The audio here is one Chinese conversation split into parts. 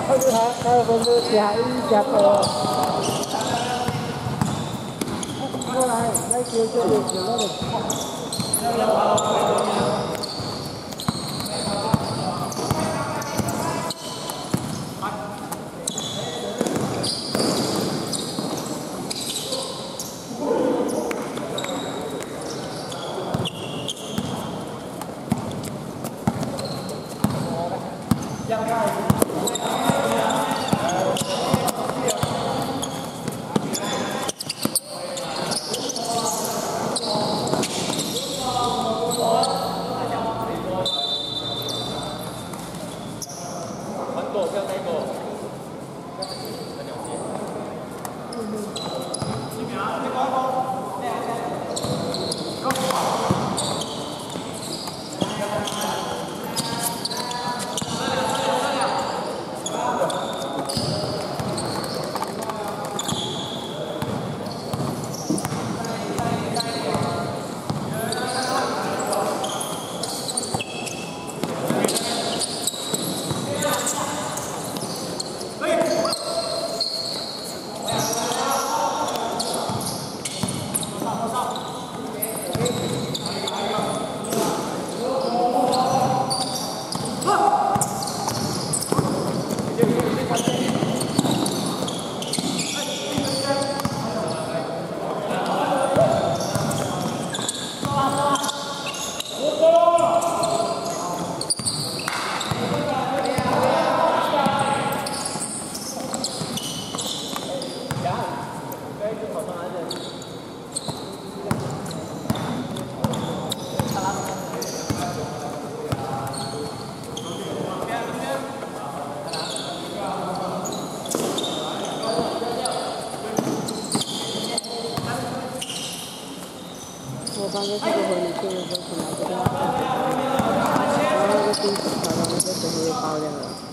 好厉害！好，我们是来，来，贾涛。好，再来，来球就进，当时我和你进的时候，从来不对眼，然后那个金子桥那个时候接爆掉了。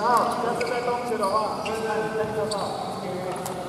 号，要是买东西的话，现在来在多少？